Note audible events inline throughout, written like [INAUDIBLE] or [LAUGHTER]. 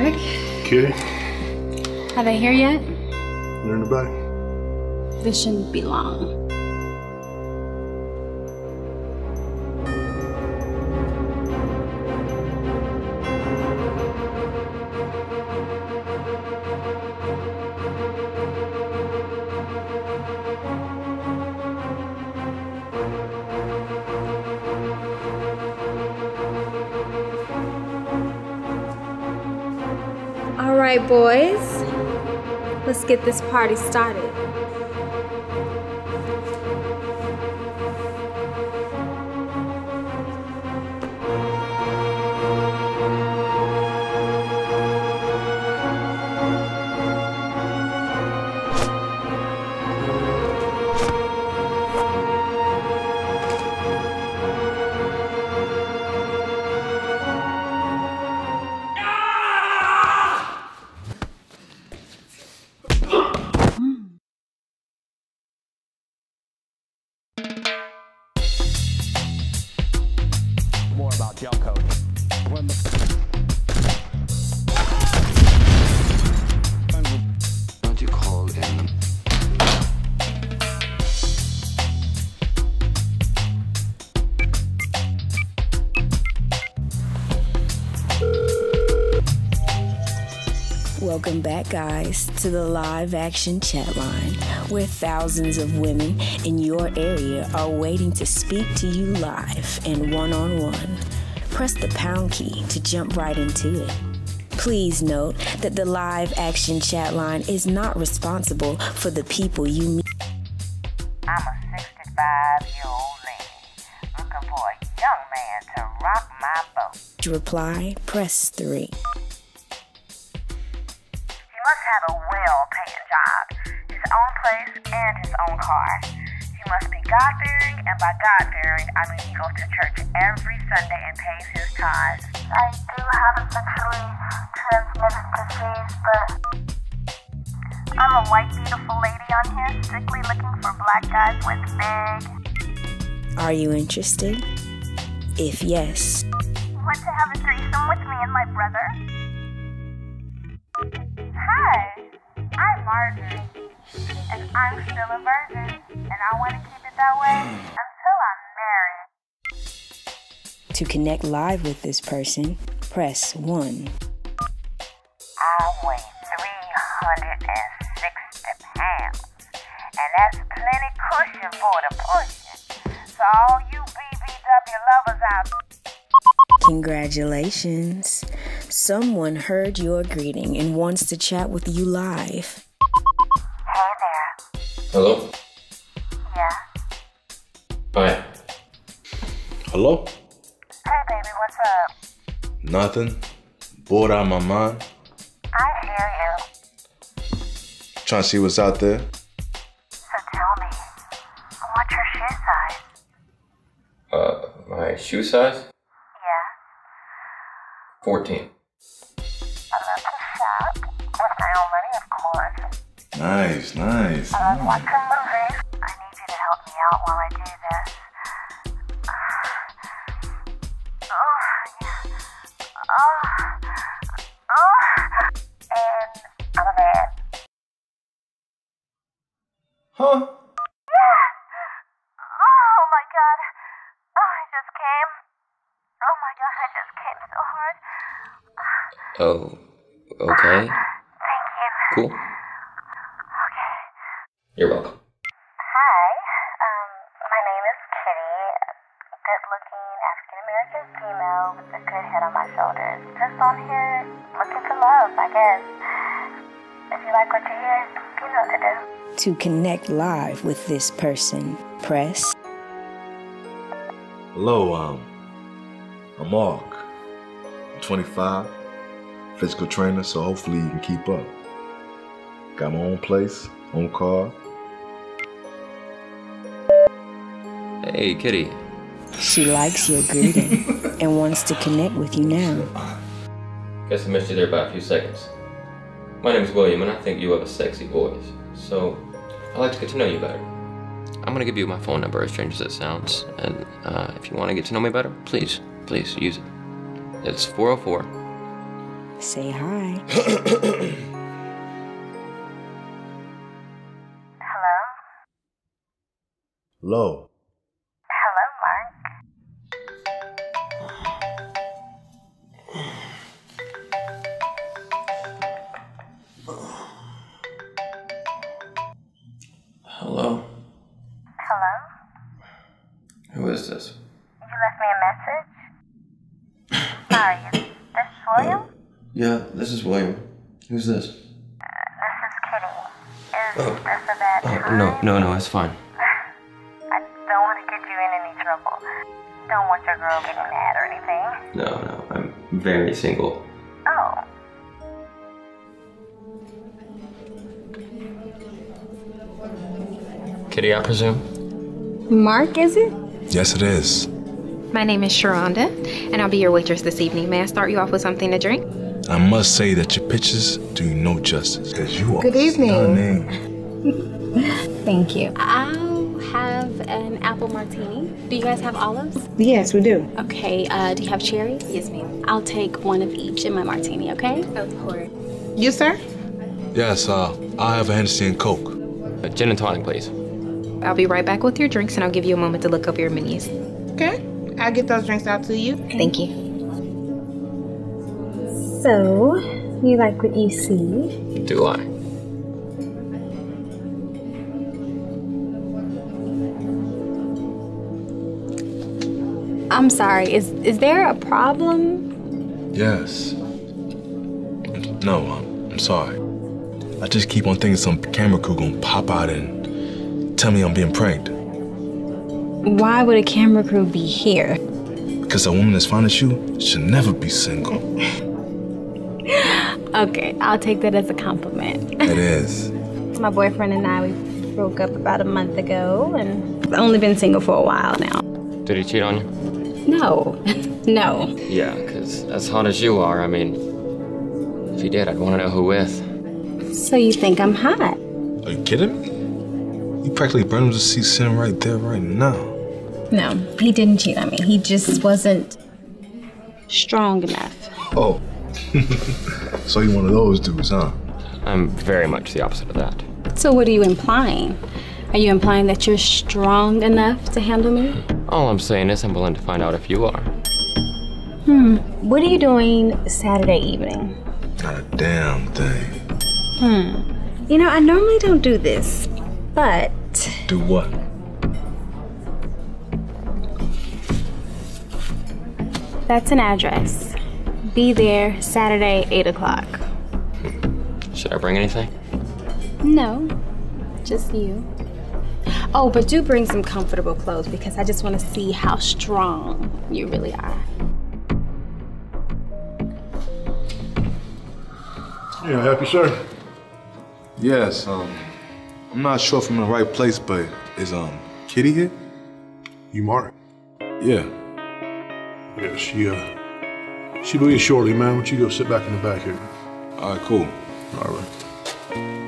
Brick. Okay, Are they here yet? they're in the back. This shouldn't be long. Right, boys. Let's get this party started. Welcome back, guys, to the live action chat line where thousands of women in your area are waiting to speak to you live and one on one. Press the pound key to jump right into it. Please note that the live action chat line is not responsible for the people you meet. I'm a 65 year old lady looking for a young man to rock my boat. To reply, press 3. He must have a well paying job, his own place, and his own car. He must be God fearing, and by God fearing, I mean he goes to church every Sunday and pays his tithes. I do have a sexually transmitted disease, but I'm a white, beautiful lady on here, strictly looking for black guys with big. Are you interested? If yes, Want to have a threesome with me and my brother? Hi, I'm Marjorie, and I'm still a virgin, and I want to keep it that way until I'm married. to connect live with this person, press 1. I weigh 360 pounds, and that's plenty cushion for the pushing. So all you BBW lovers out Congratulations. Someone heard your greeting and wants to chat with you live. Hey there. Hello? Yeah. Hi. Hello? Hey baby, what's up? Nothing. Bored out of my mind. I hear you. Trying to see what's out there. So tell me, what's your shoe size? Uh, my shoe size? Yeah. 14. Own money, of course. Nice, nice. I love watching movies. I need you to help me out while I do this. Uh, oh, yeah. Oh, oh. And I'm a man. Huh? Oh my god. Oh, I just came. Oh my god, I just came so hard. Oh, okay. Thank you. Cool. Okay. You're welcome. Hi, um, my name is Kitty, good-looking African-American female with a good head on my shoulders. Just on here looking for love, I guess. If you like what you hear, you know what to do. To connect live with this person, press Hello, um, I'm Mark. I'm 25, physical trainer, so hopefully you can keep up. Got my own place, own car. Hey, Kitty. she likes your greeting [LAUGHS] and wants to connect with you now. Guess I missed you there by a few seconds. My name is William, and I think you have a sexy voice. So, I'd like to get to know you better. I'm gonna give you my phone number, as strange as it sounds. And uh, if you want to get to know me better, please, please use it. It's 404 Say hi. [COUGHS] Low. Hello, Mark. Hello? Hello? Who is this? You left me a message? Sorry, is this William? Yeah, this is William. Who's this? Uh, this is Kitty. Is oh. this a bad Oh, time? no, no, no, it's fine. Don't girl getting mad or anything. No, no, I'm very single. Oh, Kitty, I presume? Mark, is it? Yes, it is. My name is Sharonda, and I'll be your waitress this evening. May I start you off with something to drink? I must say that your pictures do you no justice. Because you are Good evening. stunning. [LAUGHS] Thank you. I'll have an apple martini. Do you guys have olives? Yes, we do. Okay. Uh, do you have cherries? Yes, ma'am. I'll take one of each in my martini, okay? Of course. You, sir? Yes, uh, I'll have a Hennessy and Coke. Uh, gin and tonic, please. I'll be right back with your drinks, and I'll give you a moment to look over your menus. Okay. I'll get those drinks out to you. Thank you. So, you like what you see? Do I? I'm sorry. Is is there a problem? Yes. No, I'm, I'm sorry. I just keep on thinking some camera crew gonna pop out and tell me I'm being pranked. Why would a camera crew be here? Because a woman as fine as you should never be single. [LAUGHS] Okay, I'll take that as a compliment. It is. [LAUGHS] My boyfriend and I we broke up about a month ago, and I've only been single for a while now. Did he cheat on you? No, [LAUGHS] no. Yeah, because as hot as you are, I mean, if he did, I'd want to know who with. So you think I'm hot? Are you kidding me? You practically burned him to see sitting right there, right now. No, he didn't cheat on me. He just wasn't strong enough. Oh. [LAUGHS] so you're one of those dudes, huh? I'm very much the opposite of that. So what are you implying? Are you implying that you're strong enough to handle me? All I'm saying is I'm willing to find out if you are. Hmm. What are you doing Saturday evening? Not a damn thing. Hmm. You know, I normally don't do this, but Do what? that's an address. Be there Saturday, 8 o'clock. Should I bring anything? No, just you. Oh, but do bring some comfortable clothes because I just want to see how strong you really are. Yeah, happy, sir. Yes, um, I'm not sure if I'm in the right place, but is, um, Kitty here? You Mark? Yeah. Yeah, she, uh, she'll be here shortly, man. Why don't you go sit back in the back here? All right, cool. All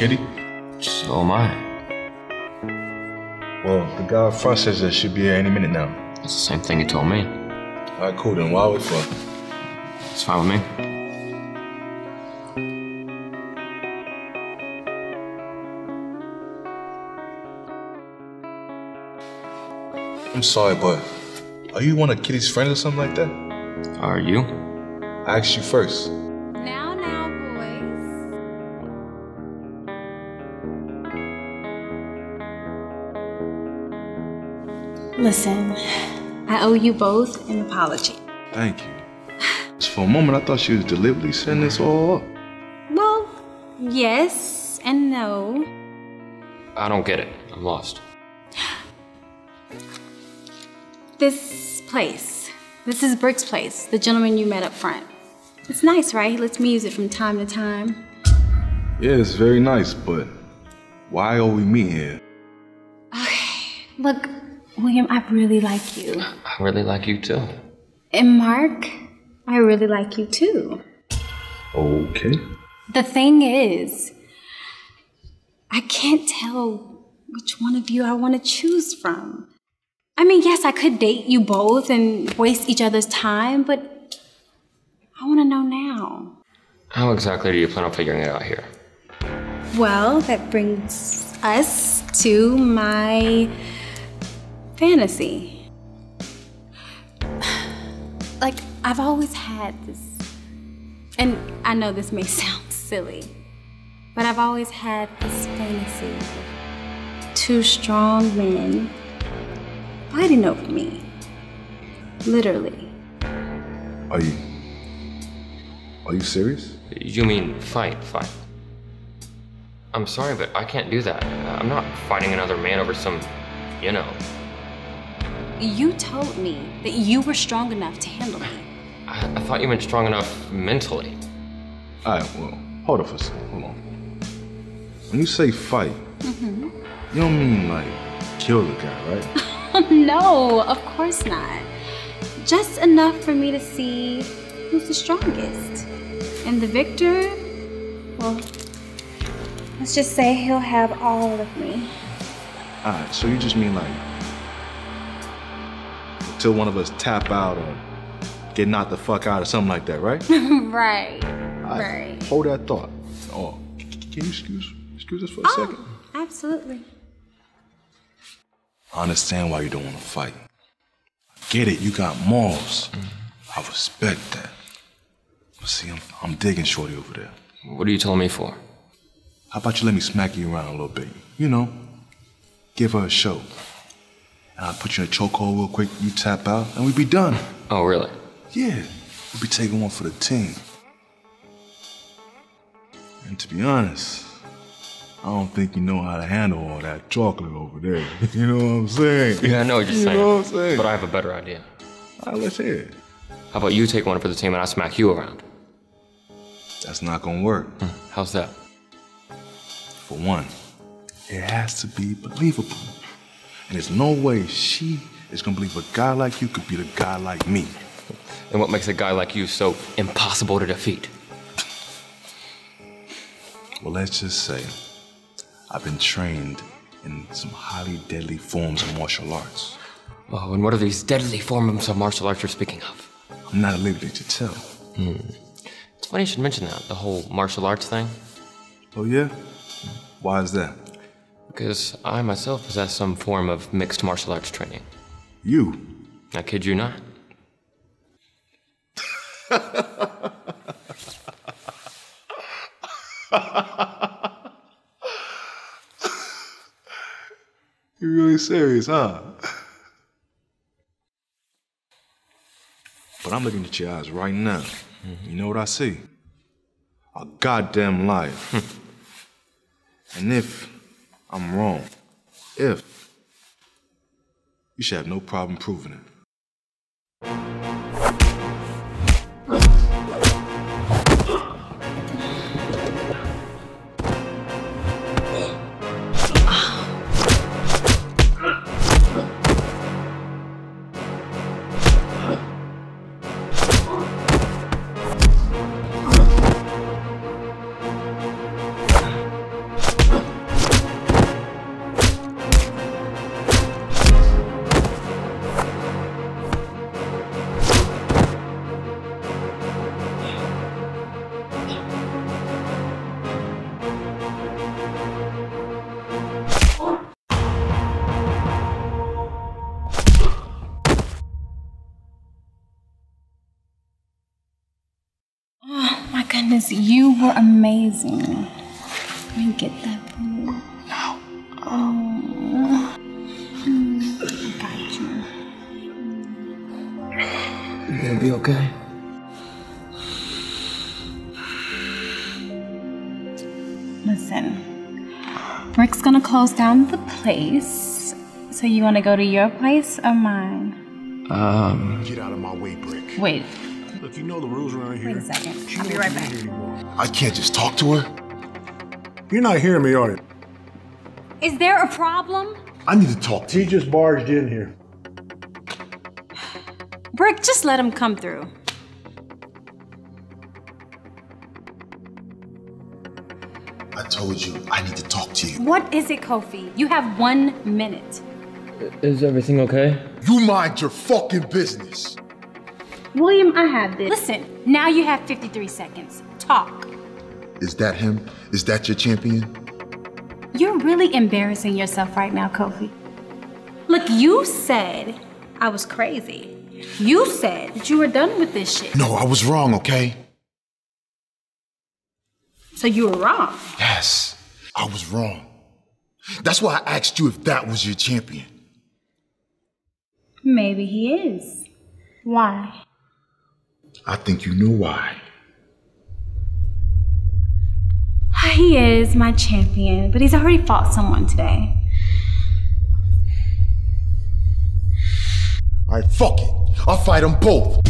Kitty? So am I. Well, the guy up front says that she'll be here any minute now. It's the same thing he told me. All right, cool. Then why wait for? It's fine with me. I'm sorry, but are you one of Kitty's friends or something like that? Are you? I asked you first. Listen, I owe you both an apology. Thank you. Just for a moment, I thought she was deliberately setting this all up. Well, yes and no. I don't get it. I'm lost. This place. This is Brick's place, the gentleman you met up front. It's nice, right? He lets me use it from time to time. Yeah, it's very nice, but why are we meet here? Look, William, I really like you. I really like you too. And Mark, I really like you too. Okay. The thing is, I can't tell which one of you I want to choose from. I mean, yes, I could date you both and waste each other's time, but I want to know now. How exactly do you plan on figuring it out here? Well, that brings us to my fantasy. [SIGHS] Like, I've always had this, and I know this may [LAUGHS] sound silly, but I've always had this fantasy two strong men fighting over me. Literally. Are you. Are you serious? You mean fight, fight? I'm sorry, but I can't do that. I'm not fighting another man over some, you know. You told me that you were strong enough to handle me. I, I thought you meant strong enough mentally. Alright, well, hold up for a second. Hold on. When you say fight, Mm-hmm. you don't mean like kill the guy, right? [LAUGHS] no, of course not. Just enough for me to see who's the strongest. And the victor, well, let's just say he'll have all of me. Alright, so you just mean like until one of us tap out or get knocked the fuck out or something like that, right? [LAUGHS] right, Alright, right. Hold that thought. Oh, c- c- can you excuse excuse us for a Oh, second? absolutely. I understand why you don't want to fight. Get it, you got morals. Mm. I respect that. But see, I'm, I'm digging Shorty over there. What are you telling me for? How about you let me smack you around a little bit? You know, give her a show. I'll put you in a chokehold real quick, you tap out, and we'd be done. Oh, really? Yeah, We'd be taking one for the team. And to be honest, I don't think you know how to handle all that chocolate over there. [LAUGHS] you know what I'm saying? Yeah, I know what you're you saying. know what I'm saying? But I have a better idea. All right, let's hear it. How about you take one for the team and I smack you around? That's not gonna work. Hmm, how's that? For one, it has to be believable. And there's no way she is gonna believe a guy like you could beat a guy like me. And what makes a guy like you so impossible to defeat? Well, let's just say I've been trained in some highly deadly forms of martial arts. Oh, and what are these deadly forms of martial arts you're speaking of? I'm not at liberty to tell. Hmm. It's funny you should mention that, the whole martial arts thing. Oh, yeah? Why is that? Because I myself possess some form of mixed martial arts training. You? I kid you not. [LAUGHS] You're really serious, huh? But I'm looking at your eyes right now. You know what I see? A goddamn liar. Hmm. and if I'm wrong, if, you should have no problem proving it. My you were amazing. Let me get that for you. No. Oh. Mm, I got you. You gonna be okay? Listen, Rick's gonna close down the place. So you wanna go to your place or mine? Um. Get out of my way, Brick. Wait, Look, you know the rules around here. wait a second. She I'll be right back. to be here anymore. I can't just talk to her. You're not hearing me, are you? Is there a problem? I need to talk to He just barged in here. Brick, just let him come through. I I told you I need to talk to you. What is it, Kofi? You have one minute. Is everything okay? You mind your fucking business. William, I have this. Listen, now you have 53 seconds. Talk. Is that him? Is that your champion? You're really embarrassing yourself right now, Kofi. Look, you said I was crazy. You said that you were done with this shit. No, I was wrong, okay? So you were wrong. Yes, I was wrong. That's why I asked you if that was your champion. Maybe he is. Why? I think you know why. He is my champion, but he's already fought someone today. All right, fuck it. I'll fight them both.